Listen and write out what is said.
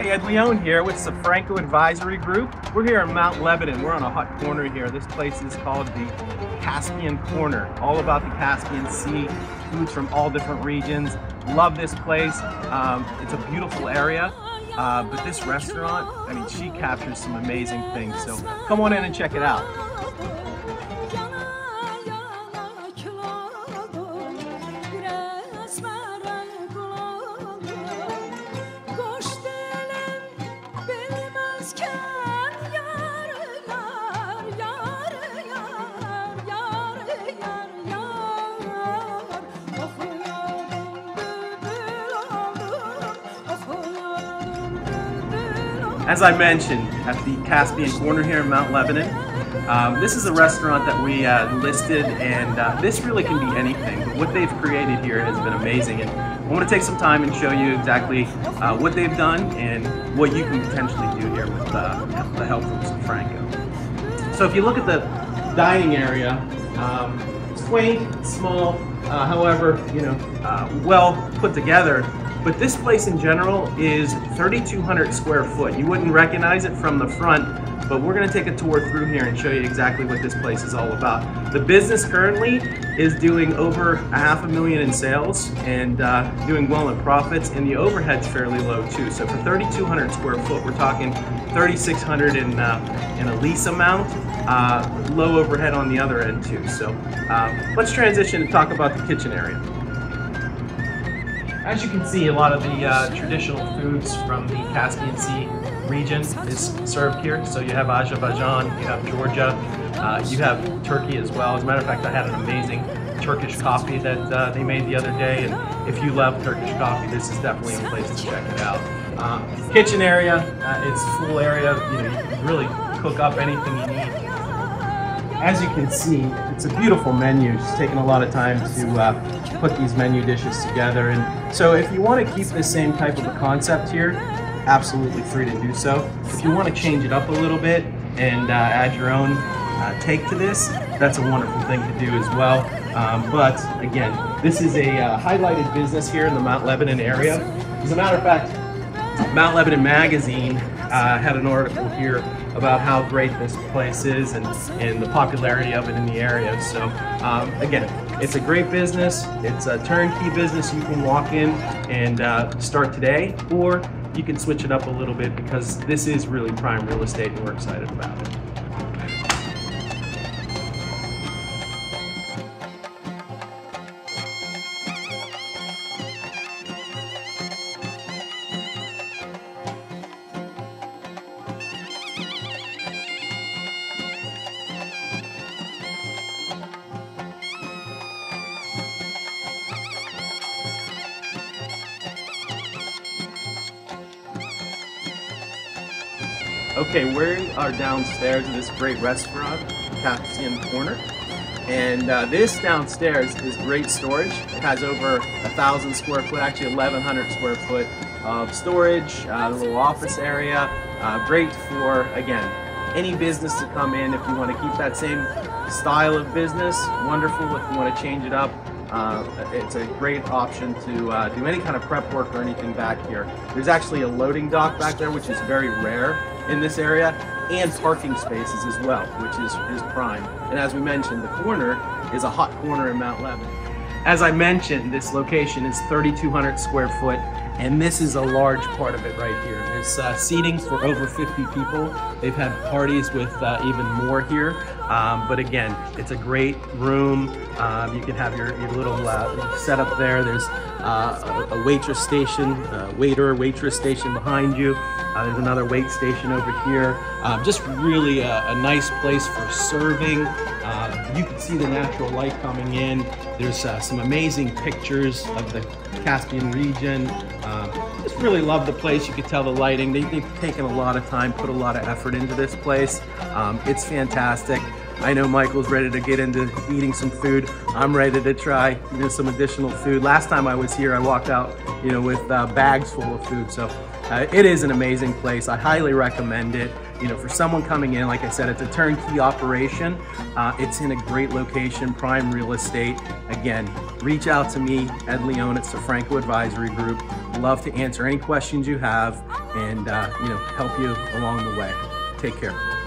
Hey, Ed Leone here with Sofranko Advisory Group. We're here in Mount Lebanon. We're on a hot corner here. This place is called the Caspian Corner. All about the Caspian Sea, foods from all different regions. Love this place. Um, it's a beautiful area. Uh, but this restaurant, I mean, she captures some amazing things. So come on in and check it out. As I mentioned, at the Caspian Corner here in Mount Lebanon, um, this is a restaurant that we uh, listed, and uh, this really can be anything. But what they've created here has been amazing, and I want to take some time and show you exactly uh, what they've done and what you can potentially do here with uh, the help from Franco. So if you look at the dining area, um, it's quaint, small, uh, however, you know, uh, well put together. But this place in general is 3,200 square foot. You wouldn't recognize it from the front, but we're gonna take a tour through here and show you exactly what this place is all about. The business currently is doing over a half a million in sales and uh, doing well in profits, and the overhead's fairly low too. So for 3,200 square foot, we're talking 3,600 in, uh, in a lease amount, uh, low overhead on the other end too. So um, let's transition and talk about the kitchen area. As you can see, a lot of the uh, traditional foods from the Caspian Sea region is served here. So you have Azerbaijan, you have Georgia, uh, you have Turkey as well. As a matter of fact, I had an amazing Turkish coffee that uh, they made the other day, and if you love Turkish coffee, this is definitely a place to check it out. Uh, kitchen area, uh, it's full area. You know, you can really cook up anything you need as you can see, it's a beautiful menu. It's taken a lot of time to uh, put these menu dishes together. And so if you want to keep the same type of a concept here, absolutely free to do so. If you want to change it up a little bit and uh, add your own uh, take to this, that's a wonderful thing to do as well. Um, but again, this is a uh, highlighted business here in the Mount Lebanon area. As a matter of fact, Mount Lebanon Magazine uh, had an article here about how great this place is and, and the popularity of it in the area. So um, again, it's a great business. It's a turnkey business. You can walk in and uh, start today, or you can switch it up a little bit because this is really prime real estate and we're excited about it. Okay, we are downstairs in this great restaurant, Caspian Corner. And uh, this downstairs is great storage. It has over a thousand square foot, actually 1,100 square foot of storage, uh, little office area. Uh, great for, again, any business to come in if you want to keep that same style of business. Wonderful if you want to change it up. Uh, it's a great option to uh, do any kind of prep work or anything back here. There's actually a loading dock back there, which is very rare in this area and parking spaces as well, which is, is prime. And as we mentioned, the corner is a hot corner in Mount Lebanon. As I mentioned, this location is 3,200 square foot, and this is a large part of it right here. There's uh, seating for over 50 people. They've had parties with uh, even more here. Um, but again, it's a great room. Um, you can have your, your little uh, setup there. There's uh, a, waitress station, a waiter, waitress station behind you. Uh, there's another wait station over here. Um, just really a, a, nice place for serving. Uh, you can see the natural light coming in. There's uh, some amazing pictures of the Caspian region. Uh, just really love the place. You can tell the lighting. They, have taken a lot of time, put a lot of effort into this place. Um, it's fantastic. I know Michael's ready to get into eating some food. I'm ready to try you know, some additional food. Last time I was here, I walked out you know, with uh, bags full of food. So uh, it is an amazing place. I highly recommend it. you know, for someone coming in, like I said, it's a turnkey operation. Uh, it's in a great location, prime real estate. Again, reach out to me, Ed Leone at Sofranko Advisory Group. Love to answer any questions you have and, uh, you know, help you along the way. Take care.